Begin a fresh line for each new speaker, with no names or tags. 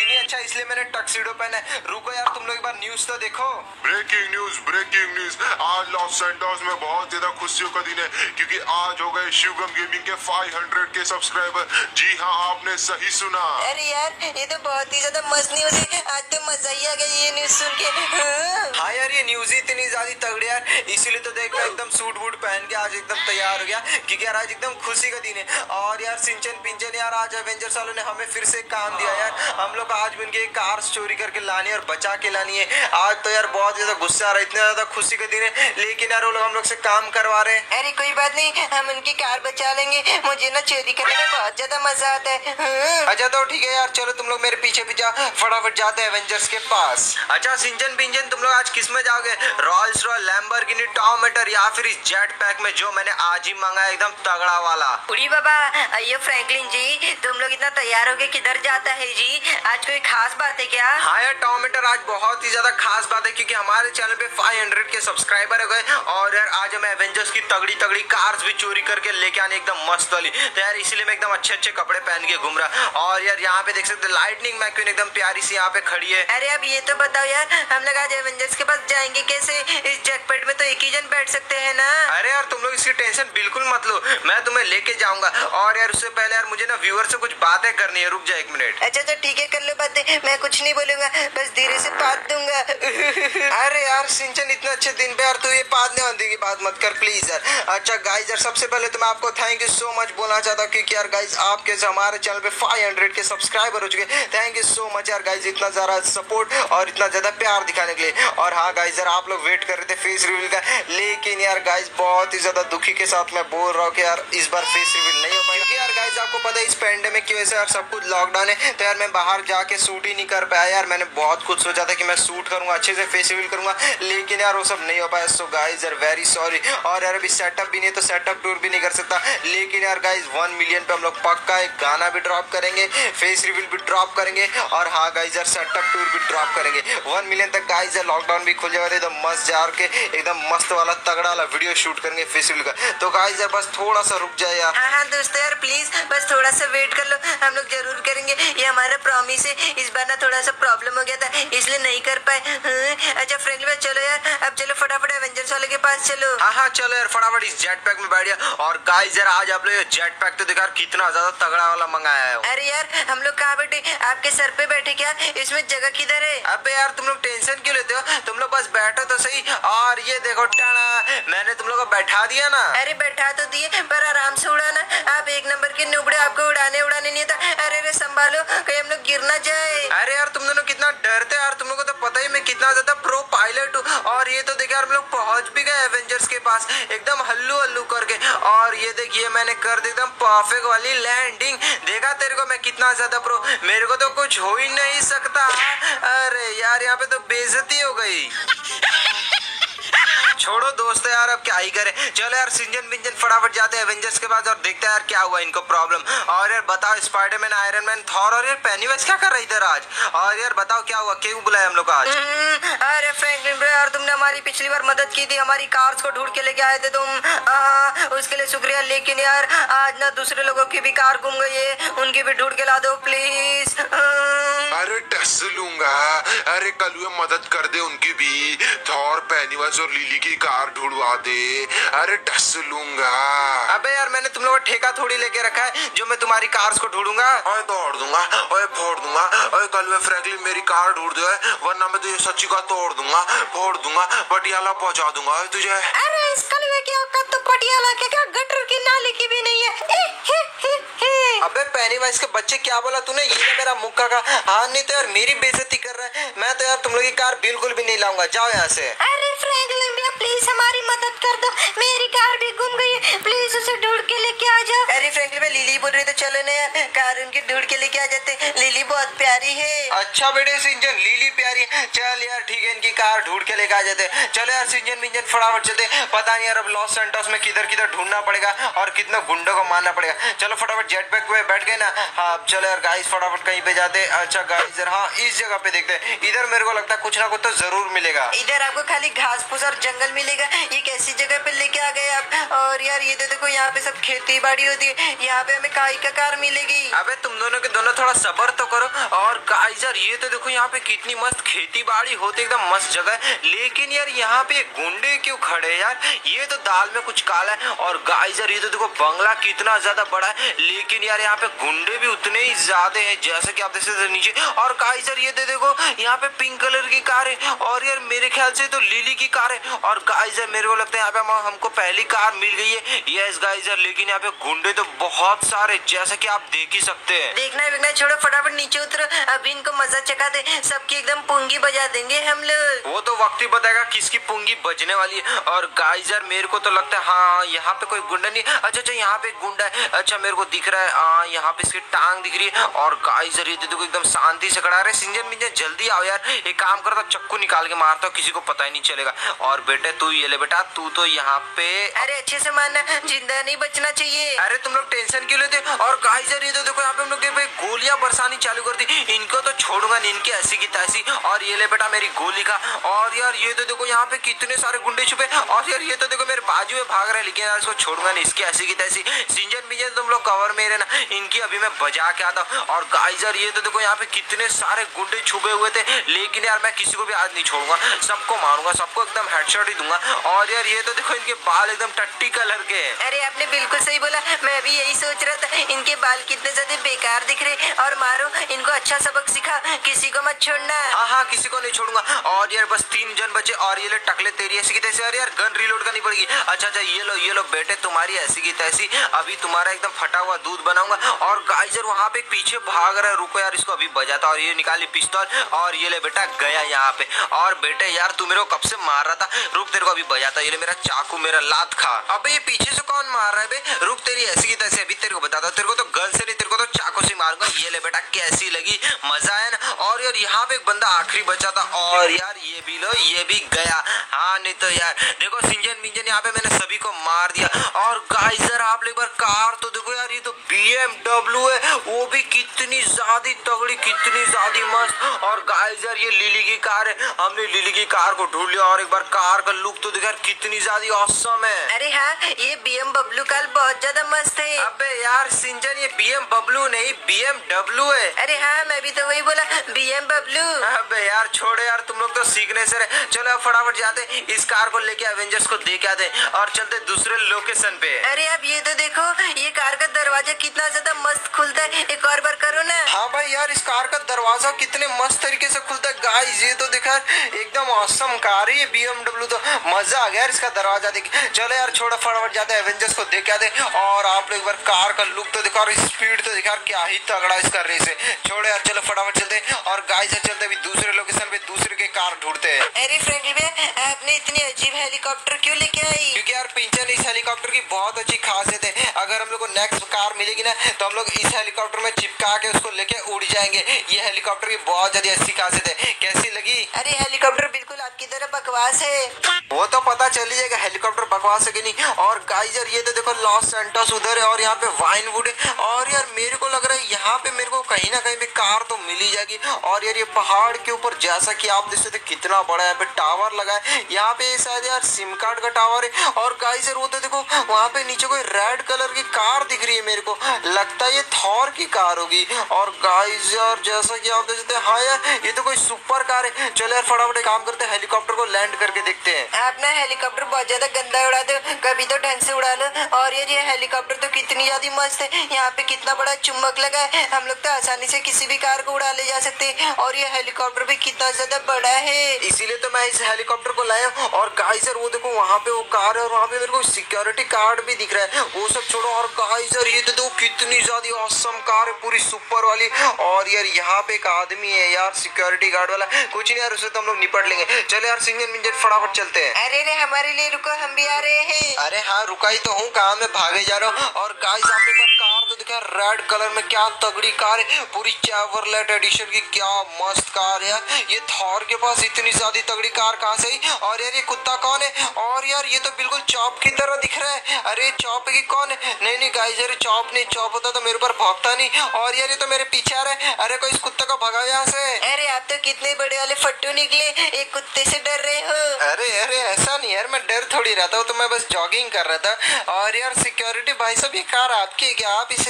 दिन ही अच्छा इसलिए मैंने टक्सीडो पहना है। रुको यार तुम लोग एक बार न्यूज़ तो देखो।
ब्रेकिंग न्यूज़ ब्रेकिंग न्यूज़ आज लॉस सैंटोस में बहुत ज़्यादा खुशियों का दिन है क्योंकि आज हो गए शिवगम गेमिंग के 500 के सब्सक्राइबर जी हाँ आपने सही सुना।
अरे यार ये तो बहुत ही ज़्यादा मस्त न्यूज़ है। आज तो मज़ा ही आ गया ये न्यूज़ सुन के। हाँ।
हाँ यार ये न्यूज़ ही इतनी ज़्यादा तगड़ी यार। इसीलिए तो देख मैं एकदम सूट वूट पहन के आज एकदम हो गया। क्योंकि यार आज एकदम खुशी का दिन है। और यार सिंचन पिंचन यार आज एवेंजर्स वालों ने हमें फिर से काम दिया यार। हम लोग आज भी उनकी कार चोरी करके लानी है और बचा के लानी है। आज तो यार बहुत ज़्यादा गुस्सा आ रहा है इतना ज़्यादा खुशी का दिन है। लेकिन यार वो लोग हम लोग से काम करवा रहे हैं।
अरे कोई बात नहीं हम उनकी कार बचा लेंगे। मुझे ना चोरी करने में बहुत ज़्यादा मज़ा आता है। हाँ।
अच्छा तो ठीक है यार चलो तुम लोग मेरे पीछे पीछे फटाफट जाते हैं एवेंजर्स के पास। अच्छा सिंचन पिंचन तुम लोग आज किसमें जाओगे? रॉयल्स रॉयल लैम्बोर्गिनी टॉमेटर या फिर इस जेट पैक में जो मैंने आज ही मंगाया एकदम तगड़ा वाला।
उड़ी बाबा अयो फ्रैंकलिन जी तुम लोग इतना तैयार हो गए किधर जाता है जी? आज कोई खास बात है क्या?
हाँ यार टॉमेटर आज बहुत ही ज़्यादा खास बात है क्योंकि हमारे चैनल पे 500 के सब्सक्राइबर हो गए और यार आज हमें एवेंजर्स की तगड़ी तगड़ी कार्स भी चोरी करके लेके आने एकदम मस्त वाली। तो यार इसीलिए मैं एकदम अच्छे अच्छे कपड़े पहन के घूम रहा। और यार यहाँ पे देख सकते लाइटनिंग मैक्यून एकदम प्यारी सी यहाँ पे खड़ी है।
अरे अब ये तो बताओ यार हम लोग आज एवेंजर्स के पास जाएँगे कैसे? इस जैकपेट में तो एक ही जन बैठ सकते हैं ना?
अरे यार तुम लोग इसकी टेंशन बिल्कुल मत लो। मैं तुम्हें लेके जाऊँगा। और यार उससे पहले यार मुझे ना व्यूअर से कुछ बातें करनी है। रुक जा एक मिनट।
अच्छा तो ठीक है कर लो बातें। मैं कुछ नहीं बोलूँगा। बस धीरे से बात दूँगा।
अरे यार सिंचन इतने अच्छे दिन पे यार तू ये पादने वाली की बात मत कर प्लीज़ यार। अच्छा गाइज़ यार सबसे पहले तो मैं आपको थैंक यू सो मच बोलना चाहता हूँ क्योंकि यार गाइज़ आपके हमारे चैनल पे 500 के सब्सक्राइबर हो चुके थैंक यू सो मच यार गाइज़ इतना ज़्यादा सपोर्ट और इतना ज़्यादा प्यार दिखाने के लिए। और हाँ गाइज़ यार आप लोग वेट कर रहे थे फेस रिवील का। लेकिन यार गाइज़ बहुत ही ज़्यादा दुखी के साथ मैं बोल रहा हूँ कि यार इस बार फेस रिवील नहीं हो पाएगा। यार गाइज़ आपको पता है इस पेंडेमिक की वजह से यार सब कुछ लॉकडाउन है तो यार मैं बाहर जाके शूट ही नहीं कर पाया। यार मैंने बहुत कुछ सोचा था कि मैं शूट करूँगा, अच्छे से फेस रिवील करूँगा, लेकिन यार वो सब नहीं हो पाया। सो गाइज़ यार वेरी सॉरी और यार अभी सेटअप भी नहीं तो सेटअप टूर भी नहीं कर सकता। लेकिन यार गाइज़ वन मिलियन पे हम लोग पक्का एक गाना भी ड्रॉप करेंगे फेस रिवील भी ड्रॉप करेंगे। और हाँ गाइज़ यार सेटअप टूर भी ड्रॉप करेंगे। वन मिलियन तक गाइज़ यार लॉकडाउन भी खुल जाएगा तो एकदम मस्त जार के, एकदम मस्त वाला तगड़ा वाला वीडियो शूट करेंगे फेस रिवील का। तो गाइज़ यार बस थोड़ा सा रुक जाए यार
हाँ हाँ दोस्तों यार प्लीज़ बस थोड़ा सा वेट कर लो। हम लोग ज़रूर करेंगे। ये हमारा प्रॉमिस है। इस बार ना थोड़ा सा प्रॉब्लम हो गया था इसलिए नहीं कर पाए। हाँ, अच्छा फ्रेंड भाई चलो यार। अब चलो फटाफट एवेंजर्स वाले के पास चलो।
हाँ हाँ चलो यार फटाफट इस जेट पैक में बैठ गया और गाइस यार आज आप लोग जेट पैक तो देखा यार कितना ज़्यादा तगड़ा वाला मंगाया है
अरे यार हम लोग कहाँ बैठे? आपके सर पे बैठे क्या? इसमें जगह किधर है?
अबे यार तुम लोग टेंशन क्यों लेते हो? तुम लोग बस बैठो तो सही। और ये देखो टाना मैंने तुम लोग को बैठा दिया ना।
अरे बैठा तो दिए, पर आराम से उड़ाना आप एक नंबर के नुबड़े, आपको उड़ाने उड़ाने नहीं था। अरे अरे संभालो, कहीं हम लोग गिर ना जाए।
अरे यार, तुम दोनों कितना डरते यार। तुम लोगों को तो पता ही मैं कितना ज़्यादा प्रो पायलट हूँ। और ये तो देखिए, यार, हम लोग पहुँच भी गए एवेंजर्स के पास, एकदम हल्लू हल्लू करके। और ये देखिए, मैंने कर दी एकदम परफेक्ट वाली लैंडिंग देखा तेरे को, मैं कितना ज़्यादा प्रो मेरे को तो कुछ हो ही नहीं सकता। अरे यार, यहाँ पे तो बेइज्जती हो गई। छोड़ो दोस्त यार अब क्या ही करे। चलो यार सिंजन बिंजन फटाफट जाते हैं एवेंजर्स के पास और देखते हैं यार क्या हुआ इनको प्रॉब्लम और यार बताओ स्पाइडरमैन आयरन मैन थॉर और यार पेनीवेज क्या कर रहा इधर आज? और यार बताओ क्या हुआ क्यों बुलाया हम लोग आज?
हम्म, अरे फ्रैंकलिन ब्रो यार तुमने हमारी पिछली बार मदद की थी हमारी कार्स को ढूंढ के लेके आए थे तुम। उसके लिए शुक्रिया लेकिन यार आज ना दूसरे लोगों की भी कार गुम गई है उनकी भी ढूंढ के ला दो प्लीज़
अरे डस लूँगा। अरे कल हुए मदद कर दे उनकी भी। थॉर पेनीवास और लिली की कार ढूंढवा दे। अरे डस लूँगा।
अबे यार मैंने तुम लोग का ठेका थोड़ी लेके रखा है जो मैं तुम्हारी कार्स को ढूंढूँगा।
ओए तोड़ दूँगा ओए फोड़ दूँगा। ओए कल हुए फ्रैंकलिन मेरी कार ढूंढ दे वरना मैं तुझे सच्ची का तोड़ दूँगा फोड़ दूँगा पटियाला पहुँचा दूँगा। ओए तुझे।
अरे इस कलवे की औकात तो पटियाला के क्या? गटर की नाली की भी नहीं है। ए, हे, हे, हे।
पहली बार के बच्चे क्या बोला तूने? ये ना मेरा मुक्का का हाँ नहीं तो यार मेरी बेजती कर रहा है। मैं तो यार तुम लोग की कार बिल्कुल भी नहीं लाऊँगा। जाओ यहाँ से।
अरे फ्रैंकलिन भैया प्लीज़ हमारी मदद कर दो। मेरी कार भी गुम बोल रही तो चलो ना कार उनकी ढूंढ के लेके आ जाते। लिली बहुत प्यारी है।
अच्छा बेटे सिंजन लीली प्यारी चल यार ठीक है इनकी कार ढूंढ के लेके आ जाते। चलो यार सिंजन मिंजन फटाफट चलते। पता नहीं यार अब लॉस सेंटोस में किधर किधर ढूंढना पड़ेगा और कितने गुंडों को मारना पड़ेगा। चलो फटाफट जेट पैक पे बैठ गए ना। हाँ अब चलो यार गाइस फटाफट कहीं पे जाते। अच्छा गाइस हाँ इस जगह पे देखते हैं। इधर मेरे को लगता है कुछ ना कुछ तो ज़रूर मिलेगा।
इधर आपको खाली घास फूस और जंगल मिलेगा। ये कैसी जगह पे लेके आ गए आप? और यार ये तो देखो यहाँ पे सब खेती बाड़ी होती है। यहाँ पे हमें काई का कार मिलेगी।
अबे तुम दोनों के दोनों थोड़ा सबर तो करो। और गाइस यार ये तो देखो यहाँ पे कितनी मस्त खेती बाड़ी होती, एकदम मस्त जगह है। लेकिन यार यहाँ पे गुंडे क्यों खड़े यार? ये तो दाल में कुछ काला है। और गाइस यार ये तो देखो बंगला कितना ज़्यादा बड़ा है। लेकिन यार यहाँ पे गुंडे भी उतने ही ज़्यादा है जैसे की आप देख सकते नीचे। और गाइस यार ये तो देखो यहाँ पे पिंक कलर की कार है। और यार मेरे ख्याल से तो लिली की कार है। और गाइस यार मेरे को लगता है यहाँ पे हमको पहली कार मिल गई है। यस गाइस यार लेकिन यहाँ पे गुंडे तो बहुत सारे जैसा कि आप देख ही सकते हैं।
देखना देखना छोड़ो फटाफट नीचे उतरो। अभी इनको मज़ा चखा दे सबकी एकदम पुंगी बजा देंगे हम लोग।
वो तो वक्त ही बताएगा किसकी पुंगी बजने वाली है। और गाइस यार मेरे को तो लगता है हाँ यहाँ पे कोई गुंडा नहीं। अच्छा अच्छा यहाँ पे गुंडा है। अच्छा मेरे को दिख रहा है हाँ यहाँ पे इसकी टांग दिख रही है। और गाइस यार ये तो देखो एकदम शांति से खड़ा रहे सिंजन मिंजन जल्दी आओ यार। एक काम करता चक्कू निकाल के मारता हूँ किसी को पता ही नहीं चलेगा। और बेटे तू ये ले बेटा तू तो यहाँ पे
अरे अच्छे से मानना ज़िंदा नहीं बचना चाहिए।
अरे तुम लोग टेंशन क्यों लेते और गाइस यार, ये तो देखो यहाँ पे हम लोग भाई गोलियाँ बरसानी चालू कर दी। इनको तो छोड़ूँगा नहीं, इनकी ऐसी की तैसी और ये ले बेटा मेरी गोली का। और यार, ये तो देखो यहाँ पे कितने सारे गुंडे छुपे। और यार, ये तो देखो मेरे बाजू में भाग रहे लेकिन यार इसको छोड़ूँगा नहीं, इसकी ऐसी की तैसी सिंजन मिंजन तुम लोग कवर में रहना। इनकी अभी मैं बजा के आता हूँ। और गाइस यार, ये तो देखो यहाँ पे कितने सारे गुंडे छुपे हुए थे। लेकिन यार, मैं किसी को भी आज नहीं छोड़ूँगा। सबको मारूँगा, सबको एकदम हेडशॉट ही दूँगा। और यार, ये तो देखो इनके बाल एकदम टट्टी कलर के
अरे, आपने बिल्कुल सही बोला। मैं भी यही सोच रहा था इनके बाल कितने ज़्यादा बेकार दिख रहे और मारो, इनको अच्छा सबक सिखा। किसी को मत छोड़ना।
हाँ हाँ किसी को नहीं छोड़ूँगा। और यार, बस तीन जन बचे। और ये ले, टकले तेरी ऐसी की तैसी। अरे यार, गन रिलोड करनी पड़ेगी। अच्छा अच्छा ये लो ये लो, बेटे, तुम्हारी ऐसी की तैसी। अभी तुम्हारा एकदम फटा हुआ दूध बनाऊँगा। और गाइजर वहाँ पे पीछे भाग रहा है। रुको यार, इसको अभी बजाता और ये निकाली पिस्तौल। और ये ले बेटा, गया यहाँ पे। और बेटे, यार, तू मेरे को कब से मार रहा था? रुक, तेरे को अभी बजाता ये ले मेरा चाकू, मेरा लात खा। अबे, ये पीछे से कौन मार रहा है रुक, तेरी ऐसी की तैसी। अभी तेरे को बताता हूँ तेरे को तो गल से नहीं, तेरे को तो चाकू से मारूँगा। ये ले बेटा, कैसी लगी? मज़ा आया ना? और यार, यहाँ पे एक बंदा आखिरी बचा था। और यार, ये भी लो, ये भी गया। हाँ नहीं तो यार, देखो सिंजन मिंजन यहाँ पे मैंने सभी को मार दिया। और गाइजर आप एक बार कार तो देखो यार, ये तो BMW है वो भी कितनी ज़्यादा तगड़ी कितनी ज़्यादा मस्त। और गाइजर ये लिली की कार है। हमने लिली की कार को ढूंढ लिया और एक बार कार का लुक तो देखो कितनी ज़्यादा औसम है।
अरे हाँ ये बी एम बबलू कार बहुत ज़्यादा मस्त है।
अबे यार सिंजन ये BMW नहीं BMW है।
अरे हाँ मैं भी तो वही बोला बी एम बबलू
अबे यार छोड़े यार तुम लोग तो सीखने से रहे चलो अब फटाफट जाते इस कार को लेके एवेंजर्स को दे के आते और चलते दूसरे लोकेशन पे।
अरे अब ये तो देखो ये कार का दरवाज़ा कितना ज़्यादा मस्त खुलता है। एक और बार करो ना।
हाँ भाई यार, इस कार का दरवाज़ा कितने मस्त तरीके से खुलता है। गाइस ये तो देखा, एकदम औसम कार है ये BMW तो। मज़ा आ गया यार इसका दरवाज़ा देख। चलो यार, छोड़ो, फटाफट जाते हैं एवेंजर्स को देख आते और आप लोग एक बार कार का लुक तो देखो और स्पीड तो देखा क्या ही तगड़ा इसका रेस है। छोड़ो यार, चलो, फटाफट चलते और गाइस चलते अभी दूसरे लोकेशन पे, दूसरे ढूंढते हैं।
अरे फ्रेंकली भैया आपने इतनी अजीब हेलीकॉप्टर क्यों लेके आई?
क्योंकि यार पिंचन इस हेलीकॉप्टर की बहुत अच्छी खासियत है। अगर हम लोग को नेक्स्ट कार मिलेगी ना तो हम लोग इस हेलीकॉप्टर में चिपका के उसको लेके उड़ जाएँगे। ये हेलीकॉप्टर की बहुत ज़्यादा अच्छी खासियत है। कैसी लगी?
अरे हेलीकॉप्टर बिल्कुल आपकी तरह बकवास है।
वो तो पता चल जाएगा हेलीकॉप्टर बकवास है कि नहीं। और गाइजर ये तो देखो लॉस सेंटोस उधर है और यहाँ पे वाइनवुड है। और यार, मेरे को लग रहा है यहाँ पे मेरे को कहीं ना कहीं पे कार तो मिल ही जाएगी। और यार, ये पहाड़ के ऊपर, जैसा कि आप देख सकते कितना बड़ा यहाँ पे टावर लगा है। यहाँ पे शायद यार सिम कार्ड का टावर है। और गाइजर वो तो देखो, वहाँ पे नीचे कोई रेड कलर की कार दिख रही है मेरे को। लगता है ये थॉर की कार होगी। और गाइजर जैसा कि आप देख सकते हैं हाँ यार, ये तो कोई सुपर कार है। चलो यार, फटाफट काम करते हैं हेलीकॉप्टर को लैंड करके देखते हैं।
आप ना हेलीकॉप्टर बहुत ज़्यादा गंदा उड़ा दो कभी तो ढंग से उड़ा लो। और यार ये हेलीकॉप्टर तो कितनी ज़्यादा मस्त है यहाँ पे कितना बड़ा चुम्बक लगा है। हम लोग तो आसानी से किसी भी कार को उड़ा ले जा सकते हैं। और ये हेलीकॉप्टर भी कितना ज़्यादा बड़ा है।
इसीलिए तो मैं इस हेलीकॉप्टर को लाया और गाइजर वो देखो वहाँ पे वो कार है और वहाँ पे मेरे को सिक्योरिटी कार्ड भी दिख रहा है। वो सब छोड़ो। और गाइजर ये तो कितनी ज़्यादा औसम कार है पूरी सुपर वाली। और यार यहाँ पे एक आदमी है यार सिक्योरिटी गार्ड वाला। कुछ नहीं यार उसे तो हम लोग निपट लेंगे। चलो यार सिंगल मिंजन फटाफट चलते हैं।
अरे रे हमारे लिए रुको हम भी आ रहे हैं।
अरे हाँ रुका ही तो हूँ कहाँ मैं भागे जा रहा हूँ? और कहा दिखा रेड कलर में क्या तगड़ी कार है? पूरी चैवरलेट एडिशन की क्या मस्त कार है ये थॉर के पास इतनी ज़्यादा तगड़ी कार कहाँ से आई? और यार ये कुत्ता कौन है? और यार ये तो बिल्कुल चौप की तरह दिख रहा है। अरे चौप की कौन है? नहीं नहीं गाइस अरे चौप नहीं चौप होता तो मेरे ऊपर भागता नहीं। और यार ये तो मेरे पीछे आ रहा है। अरे कोई इस कुत्ते को भगाओ यहाँ से?
अरे आप तो कितने बड़े वाले फट्टू निकले। एक कुत्ते से डर रहे हो।
अरे अरे ऐसा नहीं यार मैं डर थोड़ी रहता हूँ तो मैं बस जॉगिंग कर रहा था। और यार सिक्योरिटी भाई साहब ये कार आपकी है क्या? आप इस